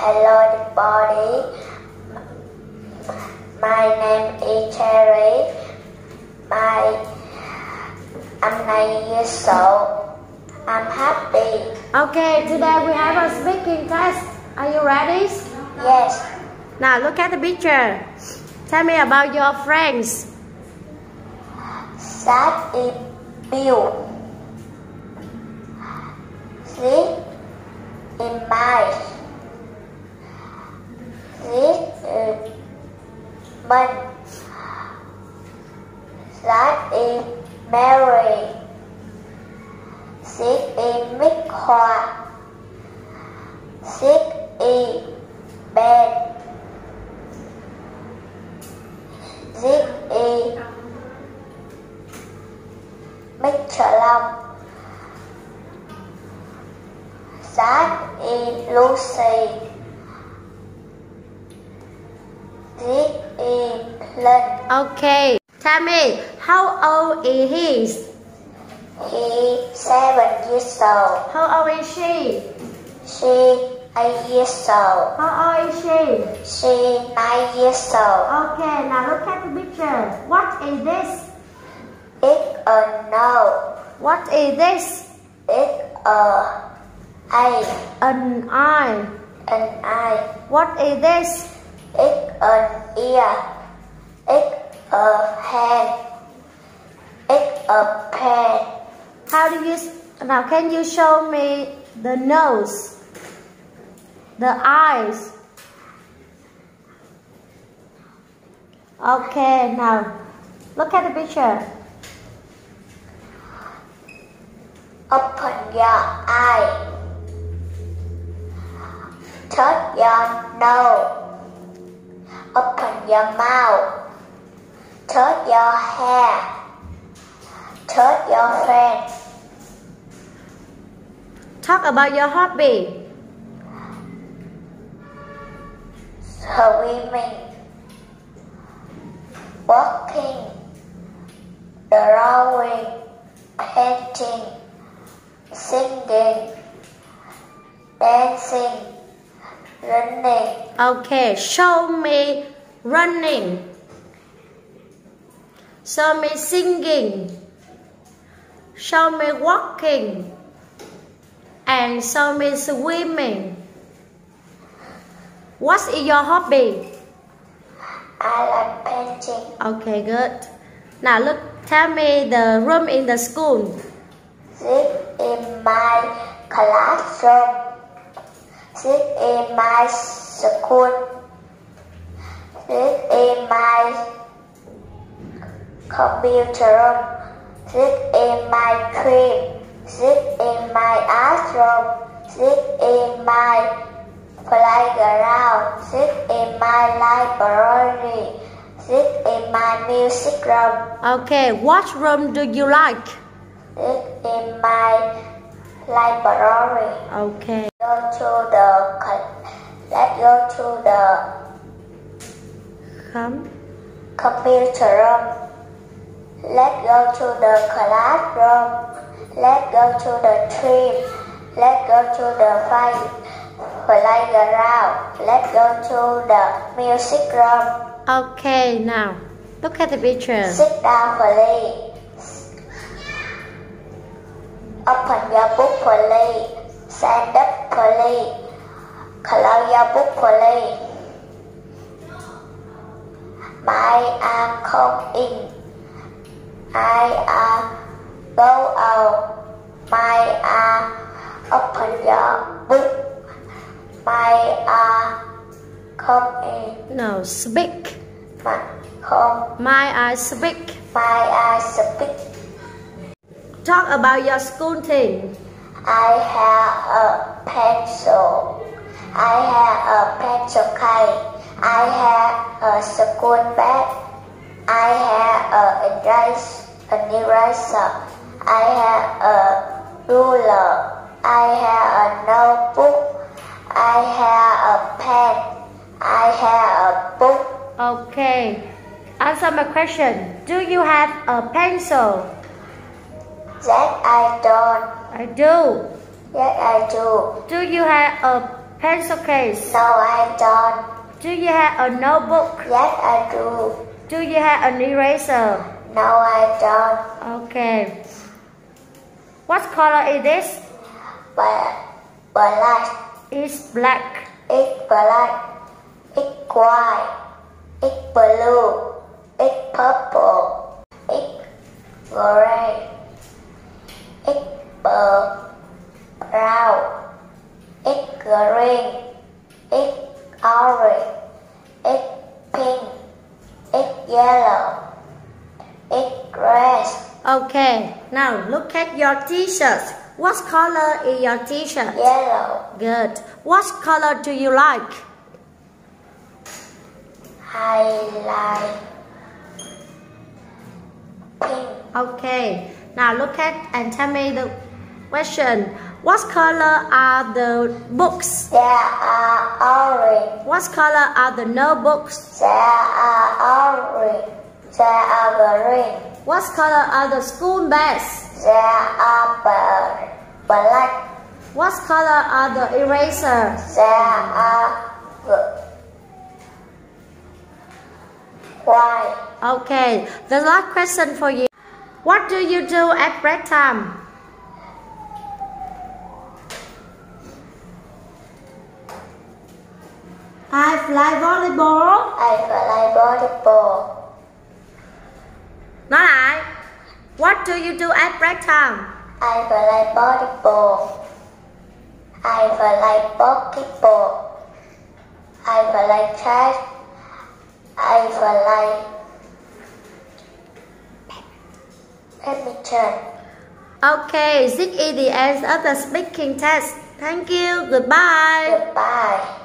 Hello, everybody. My name is Cherry. My I'm nine years old. I'm happy. Okay, today we have a speaking test. Are you ready? Yes. Now look at the picture. Tell me about your friends. That is Bill. This is Mike. This is Minh. That is Mary. This is Ms. Hoa. This is Ben. This is Mr. Long. That is Lucy. This is Linh. Okay, tell me how old is he? He seven years old. How old is she? She eight years old. How old is she? She nine years old. Okay, now look at the picture. What is this? It's a no. What is this? It's a A An eye. an eye. What is this? It's an ear. A hand. It's a pen. How do you now? Can you show me the nose, the eyes? Okay, now look at the picture. Open your eye. Touch your nose. Open your mouth. Touch your hair. Touch your friend. Talk about your hobby. Swimming. Walking. Drawing. Painting. Singing. Dancing. Running. Okay, show me running. Show me singing. Show me walking. And show me swimming. What is your hobby? I like painting. Okay, good. Now look, tell me the room in the school. This is my classroom. This is my school. Computer room. This is my tree. Sit in my art room. This is my playground. Sit in my library. Sit in my music room. Okay, what room do you like? This in my library. Okay. Go to the let's go to the Come. computer room. Let's go to the classroom. Let's go to the tree. Let's go to the fight playground. Let's go to the music room. Okay, now look at the picture. Sit down, please. Open your book, please. Stand up, please. Close your book, please. My come in. I am go out. My arm open your book. My arm come in. No, speak. My come. My eyes speak. My eyes speak. Talk about your school thing. I have a pencil. I have a pencil case. I have a school bag. I have a eraser. An eraser. I have a ruler. I have a notebook. I have a pen. I have a book. Okay. Answer my question. Do you have a pencil? That I don't. I do. Yes, I do. Do you have a pencil case? No, I don't. Do you have a notebook? Yes, I do. Do you have an eraser? No, I don't. Okay. What color is this? Black. It's black. It's black. It's white. It's blue. It's purple. It's gray. It's brown. It's green. It's orange. It's pink. It's yellow. It's red. Okay. Now look at your t-shirt. What color is your t-shirt? Yellow. Good. What color do you like? Highlight. Pink. Okay. Now look at and tell me the question. What color are the books? There are orange. What color are the notebooks? There are orange. There are green. What color are the school bags? There are black. What color are the erasers? There are white. Okay. The last question for you. What do you do at break time? I fly volleyball. I play volleyball. Nói lại. What do you do at break time? I play volleyball. I play basketball. I play chess. I play badminton. Okay, this is the end of the speaking test. Thank you. Goodbye. Goodbye.